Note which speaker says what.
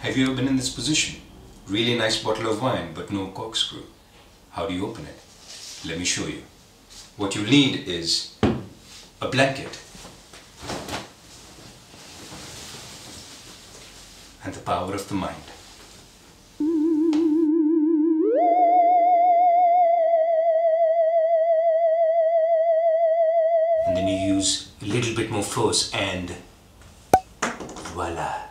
Speaker 1: Have you ever been in this position? Really nice bottle of wine, but no corkscrew. How do you open it? Let me show you. What you need is a blanket and the power of the mind. And then you use a little bit more force and voila.